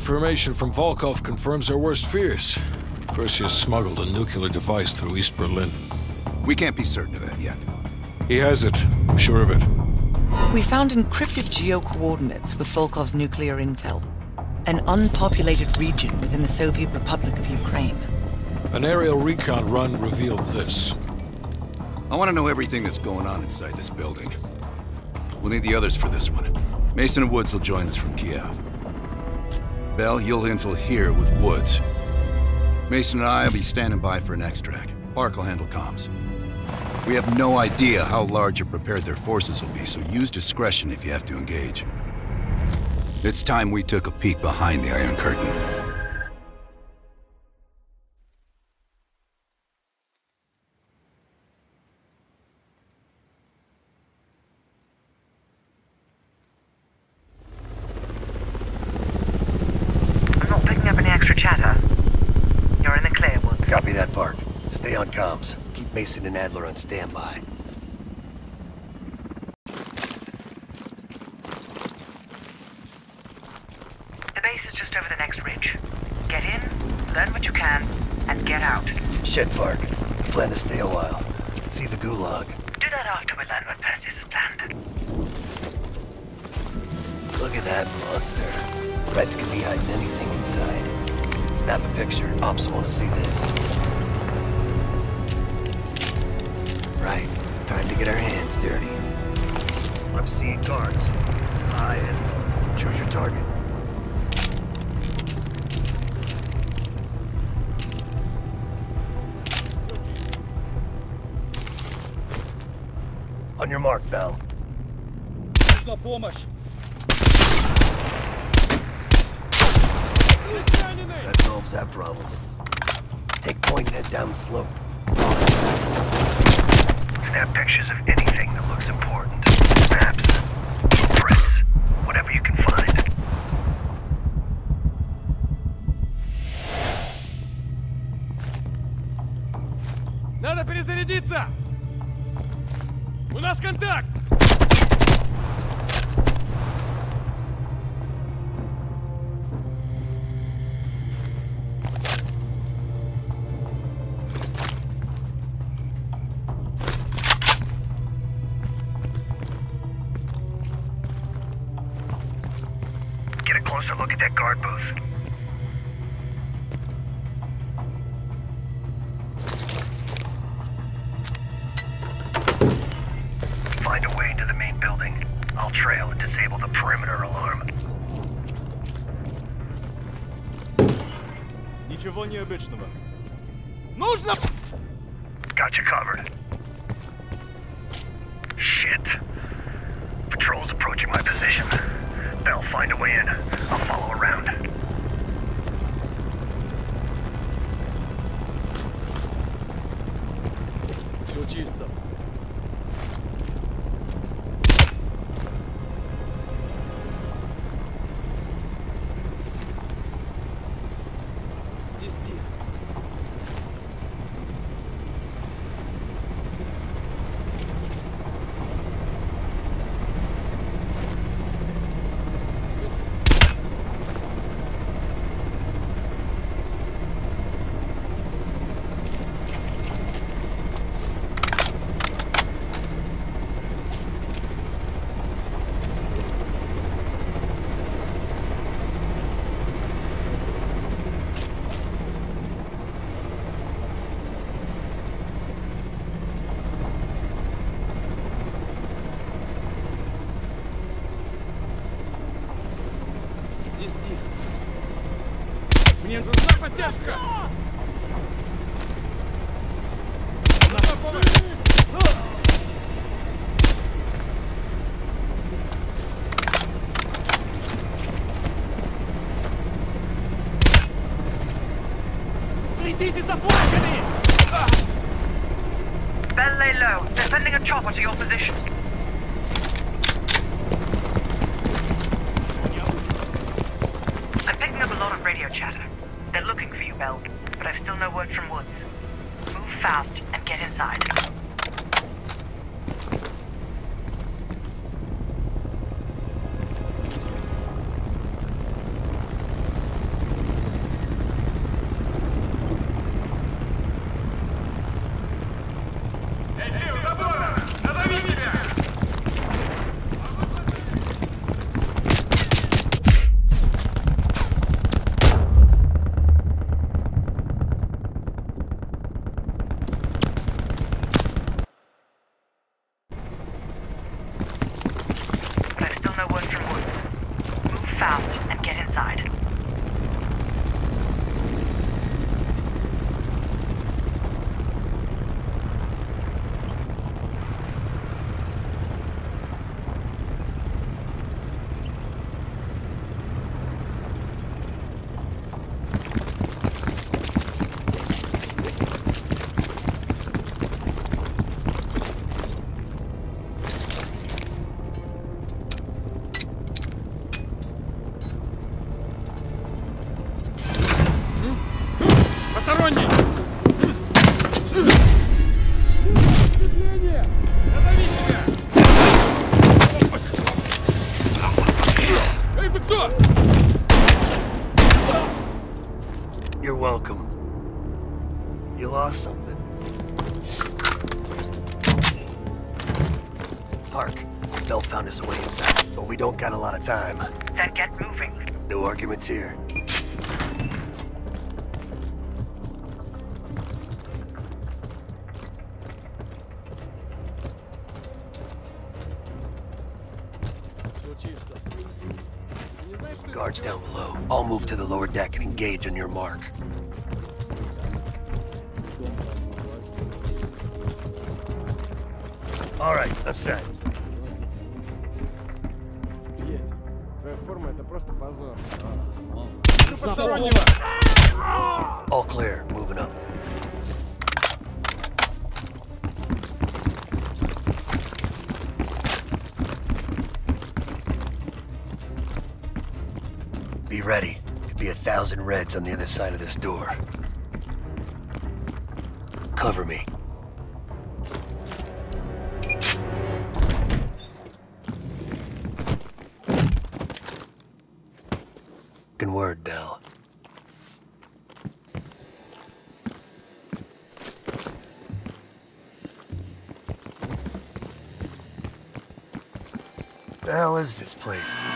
Information from Volkov confirms our worst fears. Perseus smuggled a nuclear device through East Berlin. We can't be certain of that yet. He has it. I'm sure of it. We found encrypted geo-coordinates with Volkov's nuclear intel. An unpopulated region within the Soviet Republic of Ukraine. An aerial recon run revealed this. I want to know everything that's going on inside this building. We'll need the others for this one. Mason and Woods will join us from Kiev. Bell, you'll infil here with Woods. Mason and I will be standing by for an extract. Park will handle comms. We have no idea how large or prepared their forces will be, so use discretion if you have to engage. It's time we took a peek behind the Iron Curtain. I'm not picking up any extra chatter. You're in the clear, Woods. Copy that, Park. Stay on comms. Keep Mason and Adler on standby. The base is just over the next ridge. Get in, learn what you can, and get out. Shit, Park. Plan to stay a while. See the gulag. Do that after we learn what Perseus has planned. Look at that monster. Reds can be hiding anything inside. Snap a picture. Ops want to see this. Right. Time to get our hands dirty. I'm seeing guards. High and low. Choose your target. On your mark, Bell. That solves that problem. Take point and head down the slope. Snap pictures of anything that looks important. Maps, prints, whatever you can find. Надо перезарядиться! У нас контакт! closer look at that guard booth. Find a way into the main building. I'll trail and disable the perimeter alarm. Ничего необычного. Нужно... Got you covered. Shit. Patrol's approaching my position. They'll find a way in. I'll follow around. You'll choose Мне нужна поддержка! Нужна помощь! Следите за флагами! Bell lay low. They're sending a chopper to your position. And You're welcome. You lost something. Park, Bell found us a way inside, but we don't got a lot of time. Then get moving. No arguments here. Guards down I'll move to the lower deck and engage on your mark. All right, I'm set. All clear, moving up. Ready. Could be a thousand reds on the other side of this door. Cover me. Good word, Bell. The hell is this place?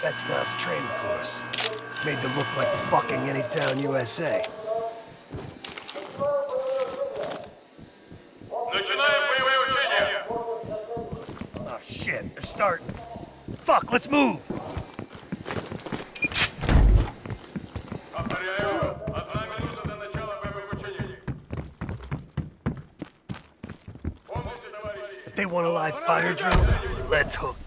Spetsnaz' training course. Made to look like fucking Anytown, USA. Oh shit, they're starting. Fuck, let's move! If they want a live fire drill, let's hook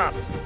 on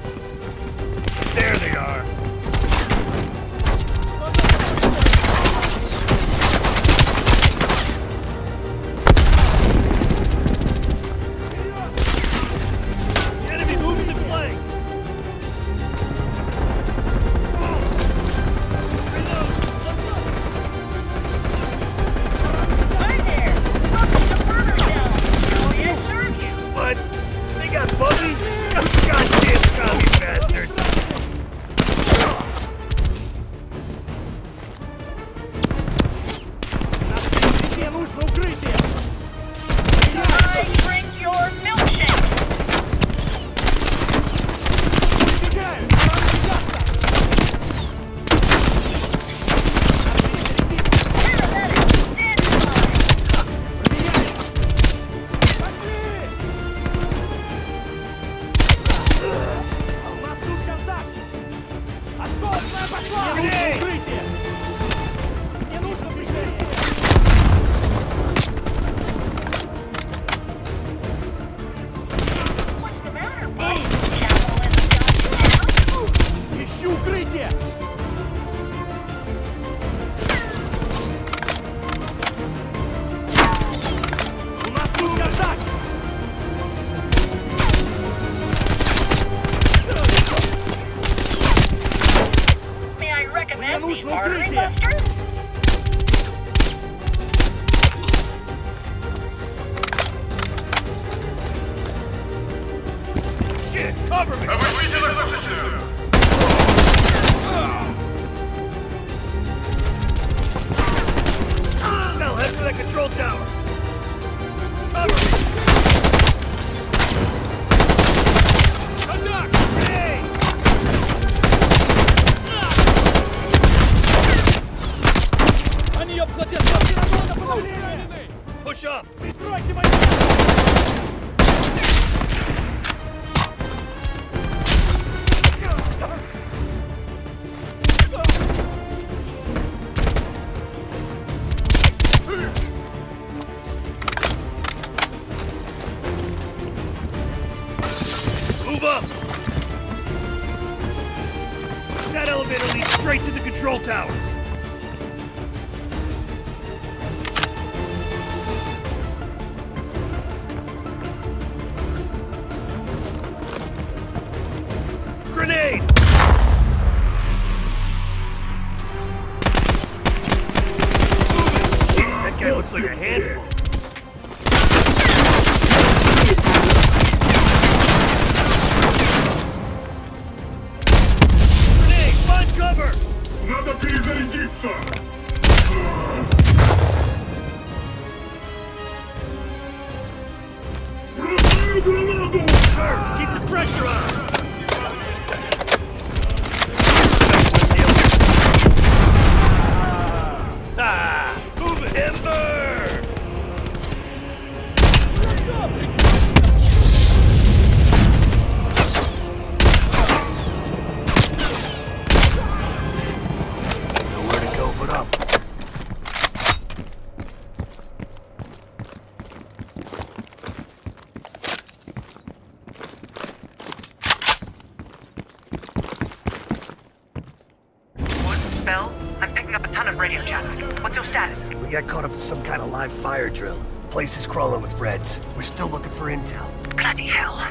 recommend Мне the нужно Artery укрытие. Buster? Shit, cover me! that guy looks like a handful. Grenade! Find cover! Надо перезарядиться! got caught up in some kind of live fire drill. Place is crawling with Reds. We're still looking for intel. Bloody hell.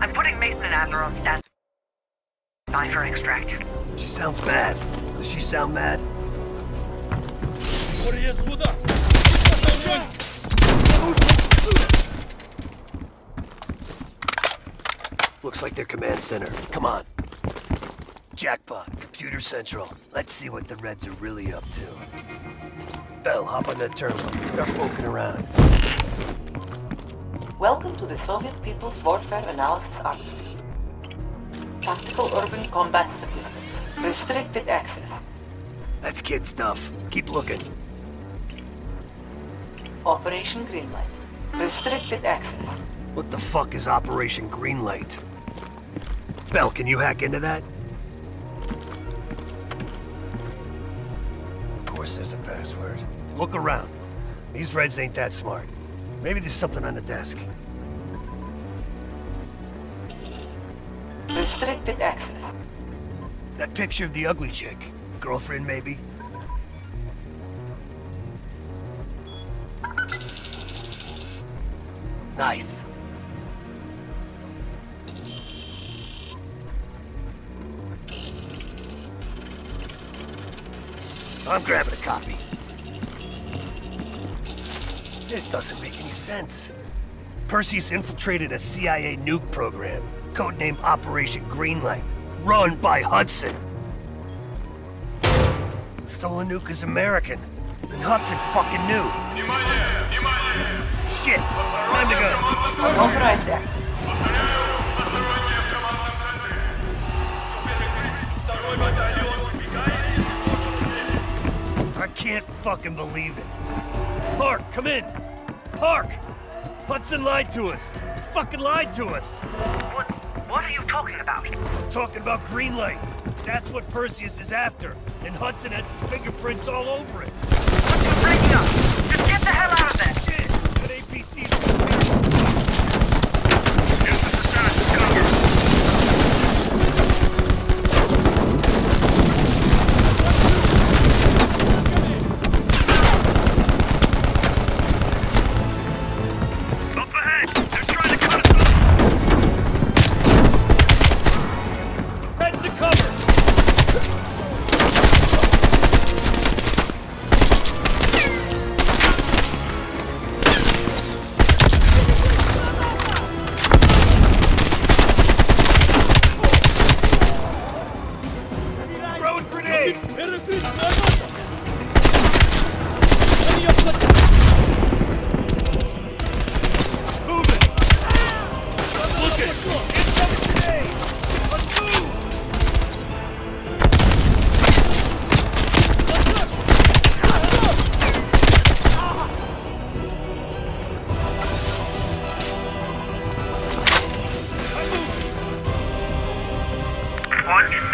I'm putting Mason and Adler on standby for extract. She sounds mad. Does she sound mad? Looks like their command center. Come on. Jackpot, Computer Central. Let's see what the Reds are really up to. Bell, hop on that terminal. Start poking around. Welcome to the Soviet People's Warfare Analysis Archive. Tactical Urban Combat Statistics. Restricted access. That's kid stuff. Keep looking. Operation Greenlight. Restricted access. What the fuck is Operation Greenlight? Bell, can you hack into that? Course there's a password. Look around. These Reds ain't that smart. Maybe there's something on the desk. Restricted access. That picture of the ugly chick. Girlfriend, maybe? Nice. I'm grabbing a copy. This doesn't make any sense. Perseus infiltrated a CIA nuke program, codenamed Operation Greenlight, run by Hudson. The stolen nuke is American, and Hudson fucking knew. Shit! Time to go. I'll. can't fucking believe it. Park, come in. Park! Hudson lied to us. He fucking lied to us. What, what are you talking about? Talking about Greenlight. That's what Perseus is after. And Hudson has his fingerprints all over it.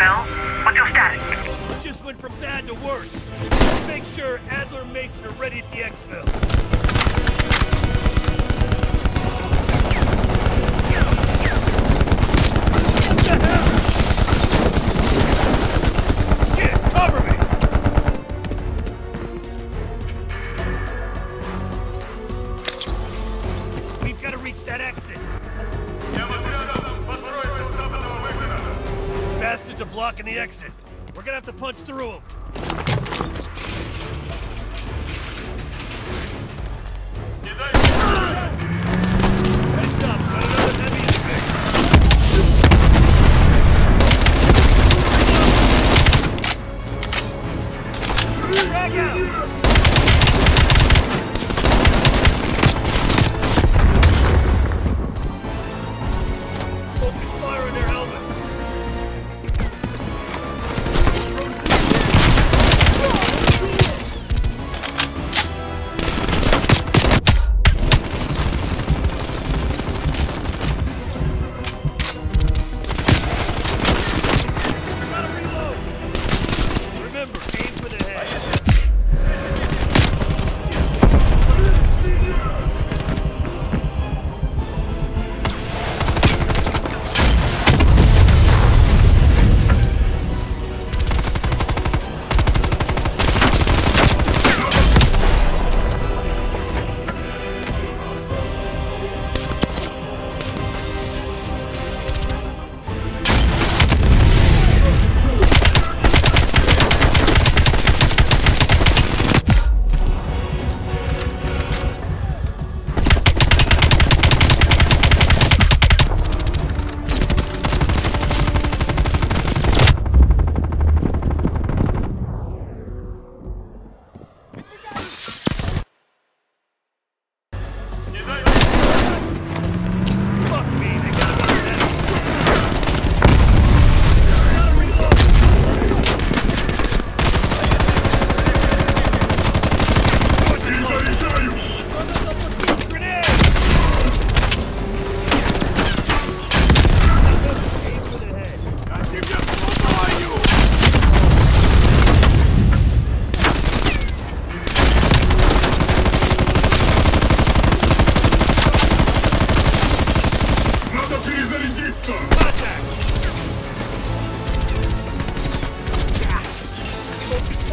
Bell. What's your status? We just went from bad to worse. Make sure Adler and Mason are ready at the exfil. punch through him.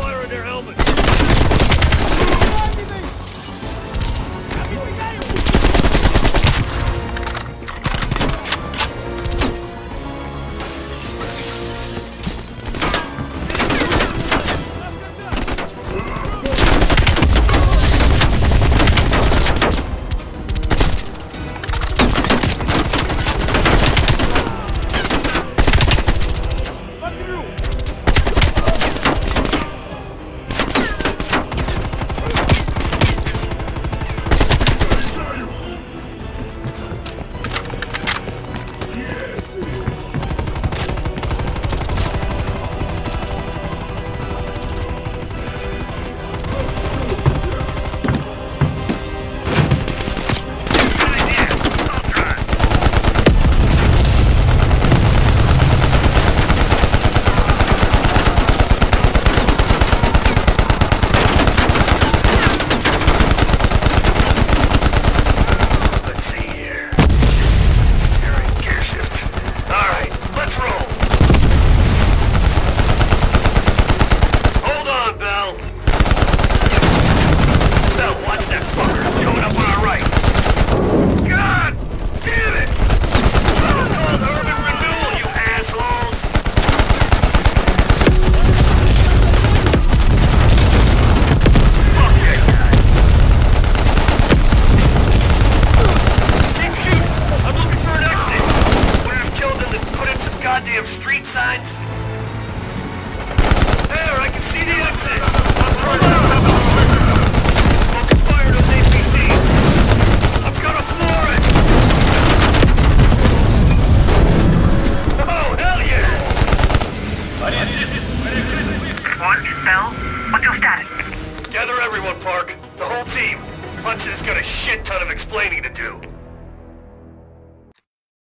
fire in their helmets!